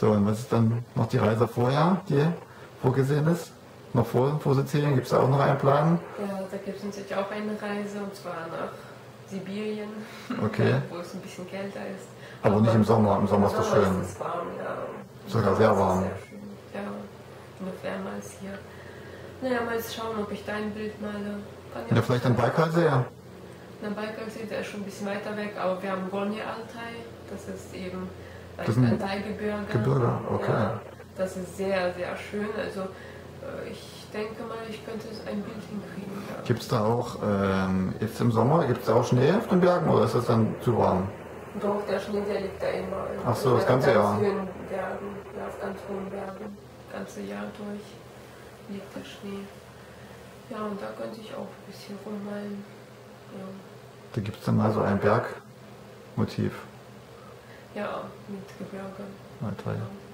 So, und was ist dann noch die Reise vorher, die vorgesehen ist? Noch vor, vor Sizilien gibt es da auch noch einen Plan? Ja, da gibt es natürlich auch eine Reise und zwar nach Sibirien, Okay. wo es ein bisschen kälter ist. Aber nicht im Sommer, im Sommer ist das schön. Ist es warm, ja. Sogar sehr warm. Sehr schön. Ja, noch wärmer als hier. Naja, mal schauen, ob ich da ein Bild male. Kann Ja, vielleicht ein Baikalsee? Na, Baikalsee, der ist schon ein bisschen weiter weg, aber wir haben Gornje Altai, das ist eben Das ist ein. Gebirge, okay. Ja, das ist sehr, sehr schön. Also äh, ich denke mal, ich könnte ein Bild hinkriegen. Ja. Gibt es da auch, ähm, jetzt im Sommer, gibt es da auch Schnee auf den Bergen oder ist das dann zu warm? Doch, der Schnee, der liegt da immer. Ach so, das ganze ganz Jahr. Hohen Bergen, ja, auf ganz hohen Bergen. Das ganze Jahr durch liegt der Schnee. Ja, und da könnte ich auch ein bisschen rummalen. Ja, Da gibt es dann mal so ein Bergmotiv. Ja mit Gebirge. Altai. Ja.